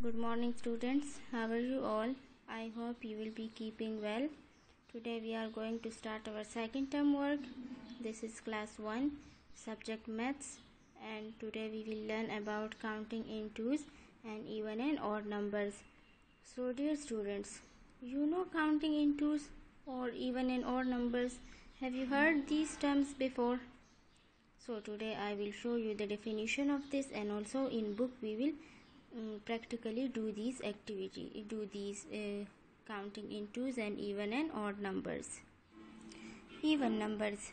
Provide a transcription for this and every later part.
Good morning, students. How are you all? I hope you will be keeping well. Today we are going to start our second term work. This is class 1, subject maths, and today we will learn about counting in twos and even and odd numbers. So, dear students, you know counting in twos or even in odd numbers. Have you heard these terms before? So, today I will show you the definition of this, and also in book we will um, practically do these activity do these uh, counting in twos and even and odd numbers. Even numbers.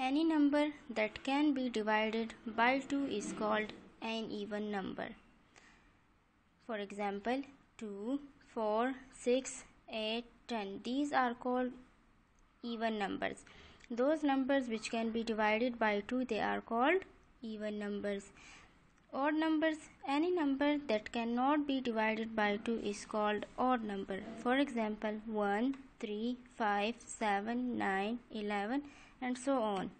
Any number that can be divided by 2 is called an even number. For example 2 4 6 8 10 these are called even numbers. Those numbers which can be divided by 2 they are called even numbers Odd numbers any number that cannot be divided by 2 is called odd number. For example 1, 3, 5, 7, 9, 11 and so on.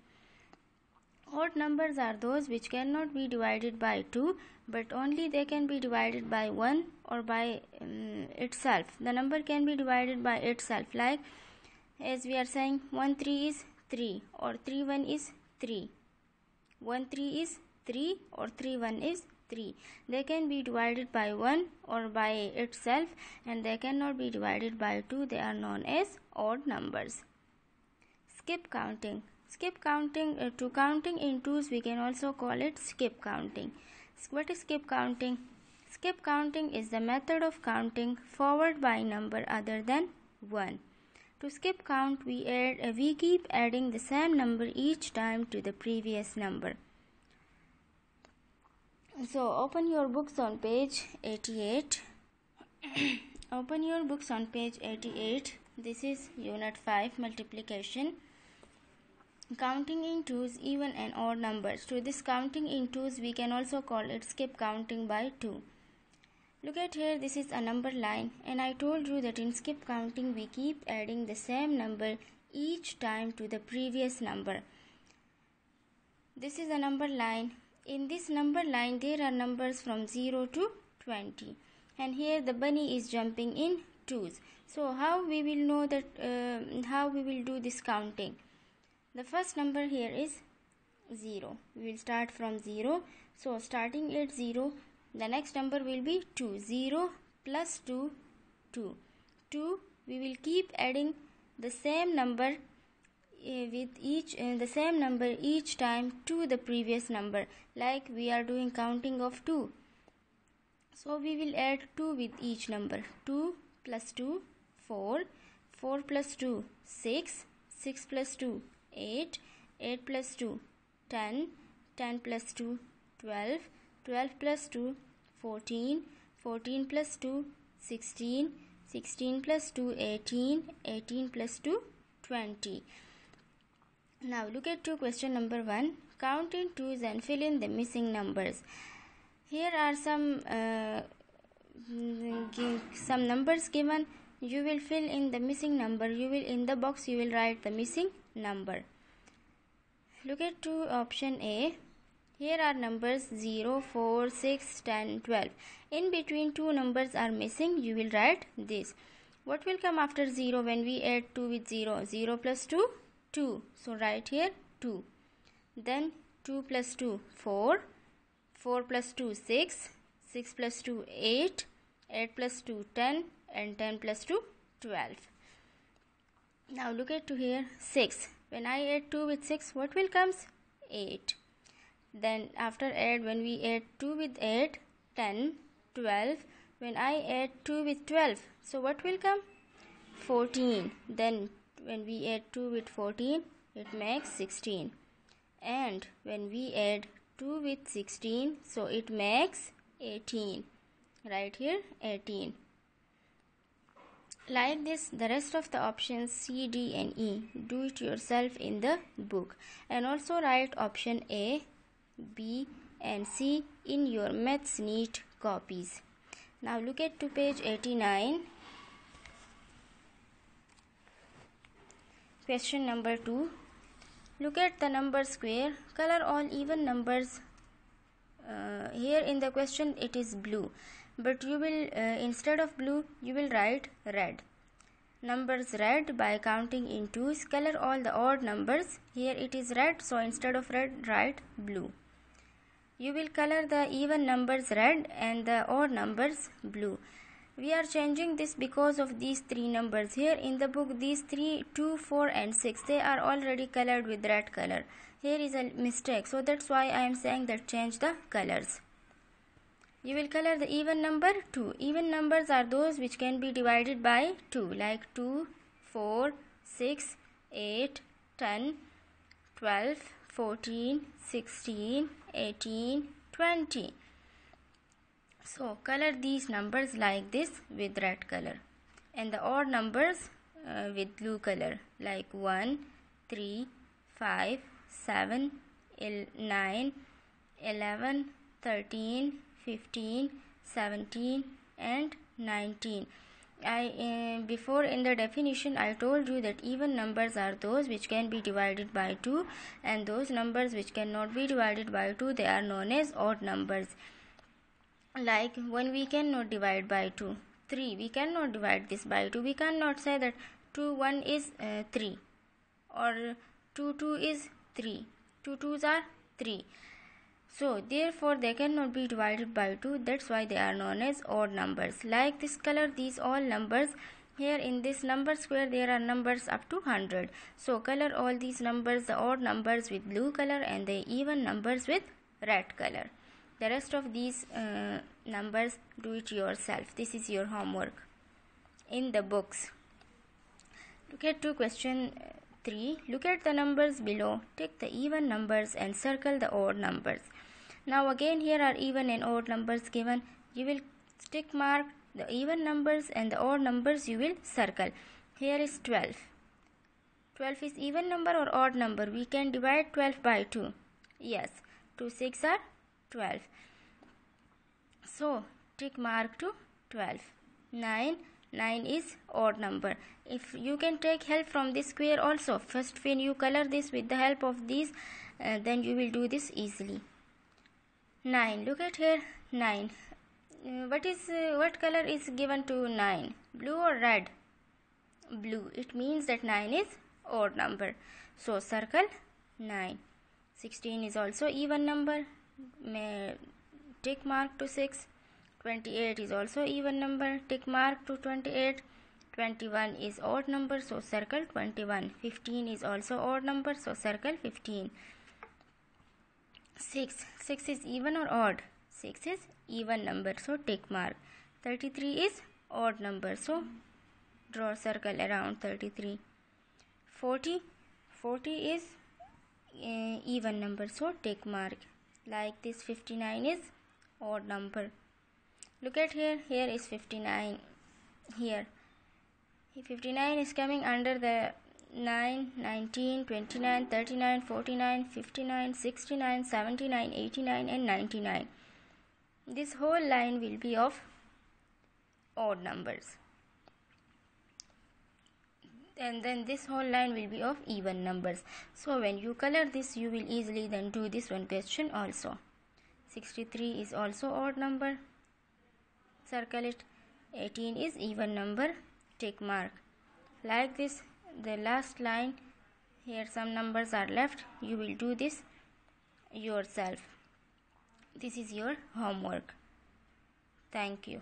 Odd numbers are those which cannot be divided by 2 but only they can be divided by 1 or by um, itself. The number can be divided by itself like as we are saying 1 3 is 3 or 3 1 is 3. 1 3 is 3 or 3 1 is 3 they can be divided by 1 or by itself and they cannot be divided by 2 they are known as odd numbers. Skip counting. Skip counting uh, to counting in twos we can also call it skip counting. What is skip counting? Skip counting is the method of counting forward by number other than 1 to skip count we add uh, we keep adding the same number each time to the previous number so open your books on page 88 open your books on page 88 this is unit 5 multiplication. Counting in twos even and odd numbers. To this counting in twos we can also call it skip counting by 2 look at here this is a number line. And i told you that in skip counting we keep adding the same number each time to the previous number. This is a number line in this number line there are numbers from 0 to 20 and here the bunny is jumping in twos. So how we will know that uh, how we will do this counting? The first number here is 0 we will start from 0 so starting at 0 the next number will be 2 0 plus 2 2 2 we will keep adding the same number with each uh, the same number each time to the previous number like we are doing counting of 2 so we will add 2 with each number. 2 plus 2 4 4 plus 2 6 6 plus 2 8 8 plus 2 10 10 plus 2 12 12 plus 2 14 14 plus 2 16 16 plus 2 18 18 plus 2 20 now look at to question number 1. Count in twos and fill in the missing numbers. Here are some uh, some numbers given. You will fill in the missing number. You will in the box you will write the missing number. Look at to option A. Here are numbers 0, 4, 6, 10, 12. In between two numbers are missing. You will write this. What will come after 0 when we add 2 with 0? 0 plus 2 2 so write here 2 then 2 plus 2 4 4 plus 2 6 6 plus 2 8 8 plus 2 10 and 10 plus 2 12 now look at to here 6 when I add 2 with 6 what will comes? 8 then after add when we add 2 with 8 10 12 when I add 2 with 12 so what will come? 14 then when we add 2 with 14 it makes 16 and when we add 2 with 16 so it makes 18 right here 18 like this the rest of the options c d and e. Do it yourself in the book. And also write option a b and c in your maths neat copies. Now look at to page 89 Question number 2. Look at the number square. Color all even numbers. Uh, here in the question it is blue. but you will uh, instead of blue you will write red numbers red by counting in twos color all the odd numbers here it is red so instead of red write blue you will color the even numbers red and the odd numbers blue we are changing this because of these three numbers here in the book these three 2 4 and 6 they are already colored with red color here is a mistake so that's why i am saying that change the colors you will color the even number 2. Even numbers are those which can be divided by 2 like 2, 4, 6, 8, 10, 12, 14, 16, 18, 20. So color these numbers like this with red color. And the odd numbers uh, with blue color. Like 1, 3, 5, 7, 9, 11, 13, 15 17 and 19 I uh, before in the definition I told you that even numbers are those which can be divided by 2 and those numbers which cannot be divided by 2 they are known as odd numbers like when we cannot divide by 2 3 we cannot divide this by 2 we cannot say that 2 1 is uh, 3 or 2 2 is 3 2 2s are 3 so therefore they cannot be divided by 2 that's why they are known as odd numbers. Like this color these all numbers here in this number square there are numbers up to 100. So color all these numbers the odd numbers with blue color and the even numbers with red color. The rest of these uh, numbers do it yourself. This is your homework in the books. Look at to question 3. Look at the numbers below. Take the even numbers and circle the odd numbers. Now again here are even and odd numbers given. You will stick mark the even numbers and the odd numbers you will circle. Here is 12. 12 is even number or odd number. We can divide 12 by 2. Yes, 2 6 are 12. So tick mark to 12. 9 9 is odd number. If you can take help from this square also first when you color this with the help of these uh, then you will do this easily. 9 look at here. 9 uh, what is uh, what color is given to 9 blue or red? Blue. It means that 9 is odd number. So circle 9 16 is also even number tick mark to 6 28 is also even number tick mark to 28 21 is odd number so circle 21 15 is also odd number so circle 15 6 6 is even or odd? 6 is even number so tick mark. 33 is odd number so draw circle around 33 40 40 is uh, even number so tick mark like this 59 is odd number look at here here is 59 here 59 is coming under the 9, 19, 29, 39, 49, 59, 69, 79, 89 and 99. This whole line will be of odd numbers. And then this whole line will be of even numbers. So when you color this, you will easily then do this one question also. 63 is also odd number. Circle it. 18 is even number. Tick mark. Like this the last line here some numbers are left you will do this yourself this is your homework thank you